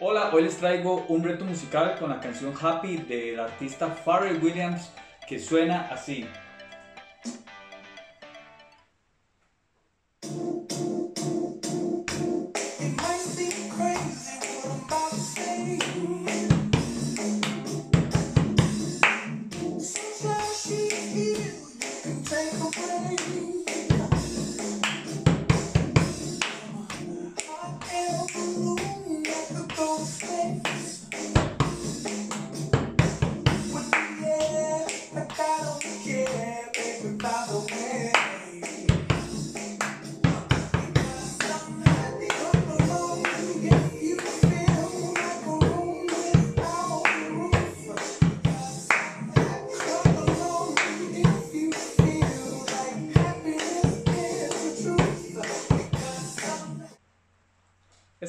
Hola, hoy les traigo un reto musical con la canción Happy del artista Pharrell Williams que suena así.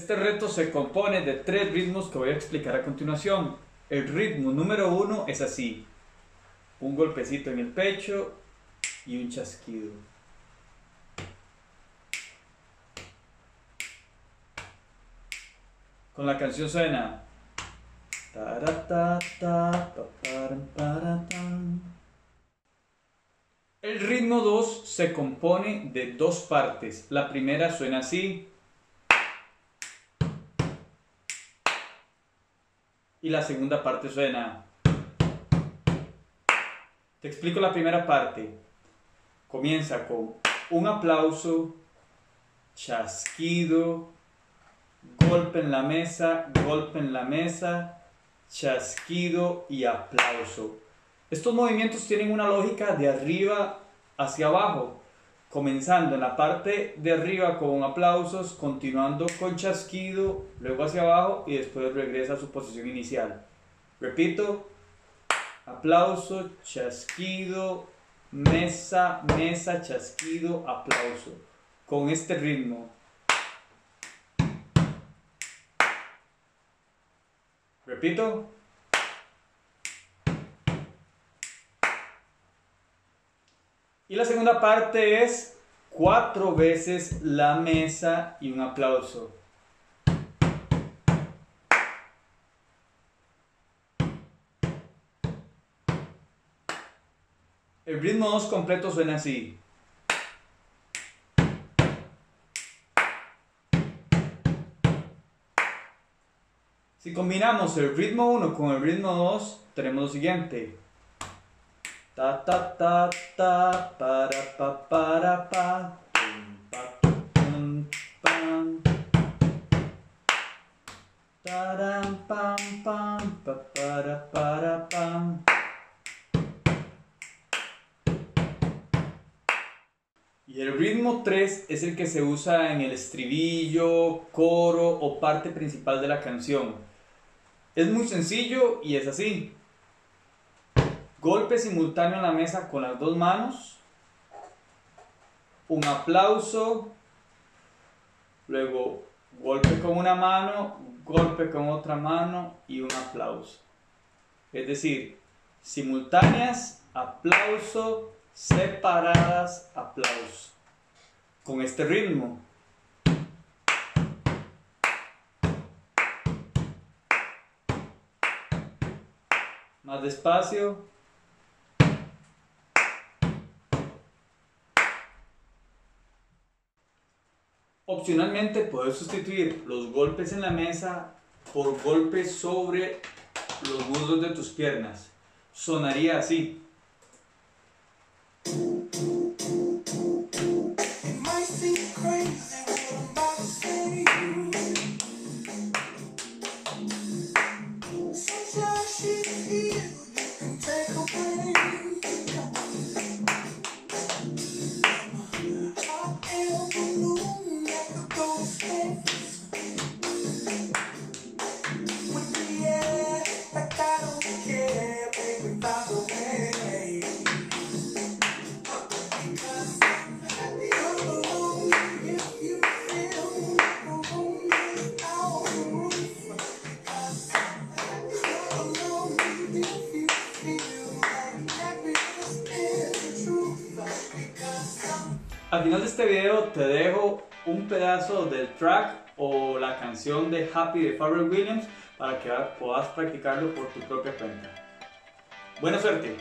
Este reto se compone de tres ritmos que voy a explicar a continuación. El ritmo número uno es así. Un golpecito en el pecho y un chasquido. Con la canción suena. El ritmo 2 se compone de dos partes. La primera suena así. Y la segunda parte suena. Te explico la primera parte. Comienza con un aplauso, chasquido, golpe en la mesa, golpe en la mesa, chasquido y aplauso. Estos movimientos tienen una lógica de arriba hacia abajo, comenzando en la parte de arriba con aplausos, continuando con chasquido, luego hacia abajo y después regresa a su posición inicial. Repito, aplauso, chasquido, mesa, mesa, chasquido, aplauso. Con este ritmo. Repito. Y la segunda parte es cuatro veces la mesa y un aplauso. El ritmo 2 completo suena así. Si combinamos el ritmo 1 con el ritmo 2, tenemos lo siguiente. Ta ta ta ta para pa para pa. Taram, pam pam pa para para pam. Y el ritmo 3 es el que se usa en el estribillo, coro o parte principal de la canción. Es muy sencillo y es así. Golpe simultáneo en la mesa con las dos manos. Un aplauso. Luego golpe con una mano, golpe con otra mano y un aplauso. Es decir, simultáneas, aplauso, separadas, aplauso. Con este ritmo. Más despacio. Opcionalmente puedes sustituir los golpes en la mesa por golpes sobre los muslos de tus piernas. Sonaría así. Al final de este video te dejo un pedazo del track o la canción de Happy de Pharrell Williams para que puedas practicarlo por tu propia cuenta. Buena suerte.